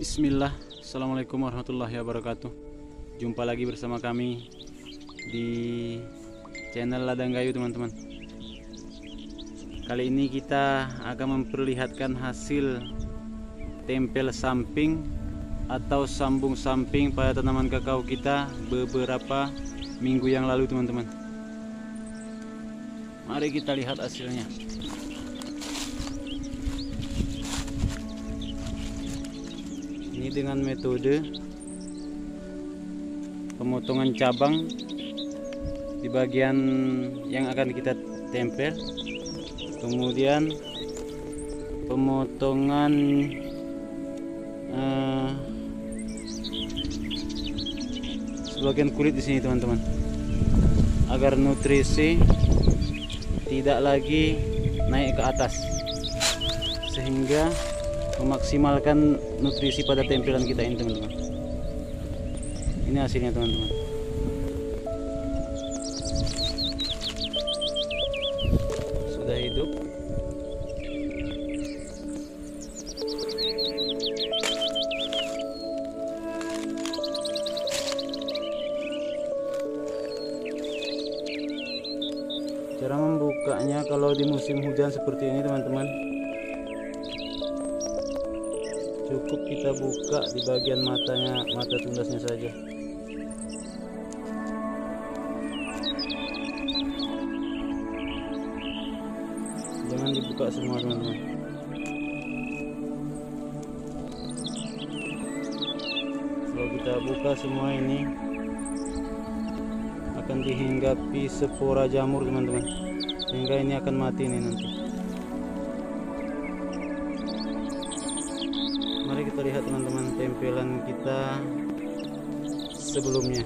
Bismillah. Assalamualaikum warahmatullahi wabarakatuh. Jumpa lagi bersama kami Di channel Ladang Gayu teman-teman. Kali ini kita akan memperlihatkan hasil Tempel samping Atau sambung samping pada tanaman kakao kita Beberapa minggu yang lalu teman-teman. Mari kita lihat hasilnya ini dengan metode pemotongan cabang di bagian yang akan kita tempel. Kemudian pemotongan uh, sebagian kulit di sini teman-teman agar nutrisi tidak lagi naik ke atas. Sehingga memaksimalkan nutrisi pada tempelan kita ini teman-teman. Ini hasilnya teman-teman. Sudah hidup. Cara membukanya kalau di musim hujan seperti ini teman-teman cukup kita buka di bagian matanya mata tundasnya saja. Jangan dibuka semua teman-teman. Kalau kita buka semua ini akan dihinggapi spora jamur teman-teman. Sehingga ini akan mati nih nanti mari kita lihat teman-teman tempelan kita sebelumnya.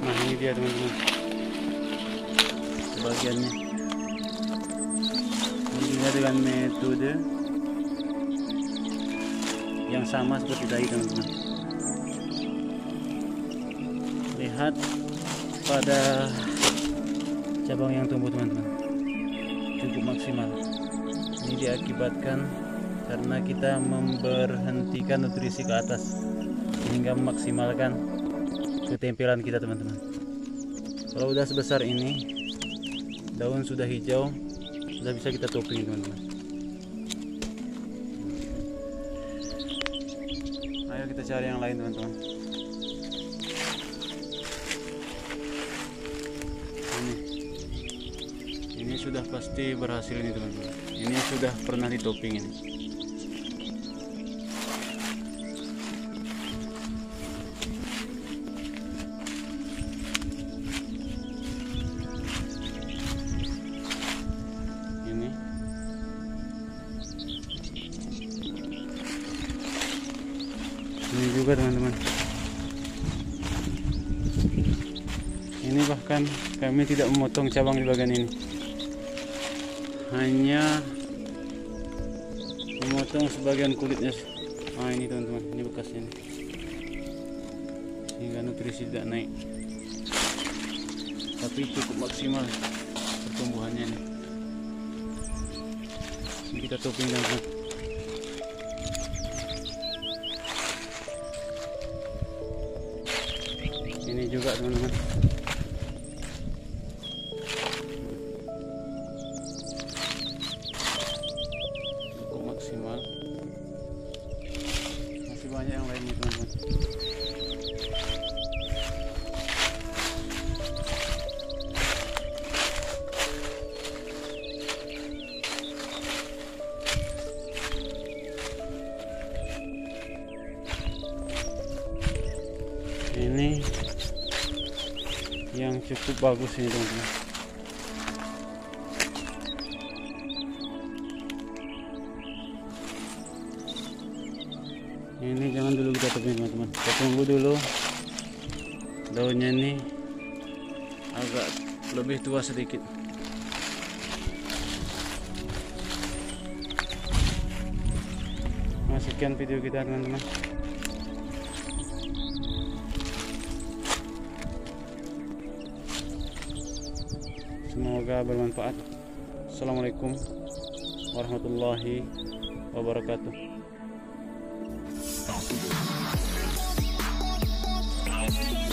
Nah ini dia teman-teman. Sebagiannya ini juga dengan metode yang sama seperti tadi teman-teman. Lihat pada cabang yang tumbuh teman-teman cukup maksimal. Ini diakibatkan karena kita memberhentikan nutrisi ke atas sehingga memaksimalkan ketempelan kita teman-teman. Kalau udah sebesar ini daun sudah hijau sudah bisa kita topping teman-teman. Ayo kita cari yang lain teman-teman sudah pasti berhasil ini teman-teman. Ini sudah pernah di topping ini. Ini juga teman-teman. Ini bahkan kami tidak memotong cabang di bagian ini hanya memotong sebagian kulitnya. Ah ini teman-teman ini bekasnya nih. sehingga nutrisi tidak naik. Tapi cukup maksimal pertumbuhannya nih ini kita topping teman-teman ini juga teman-teman banyak yang lainnya teman-teman ini yang cukup bagus ini teman-teman ini jangan dulu kita tepung teman-teman. Kita tunggu dulu. Daunnya ini agak lebih tua sedikit. Nah sekian video kita teman-teman. Semoga bermanfaat. Assalamualaikum warahmatullahi wabarakatuh Thank you.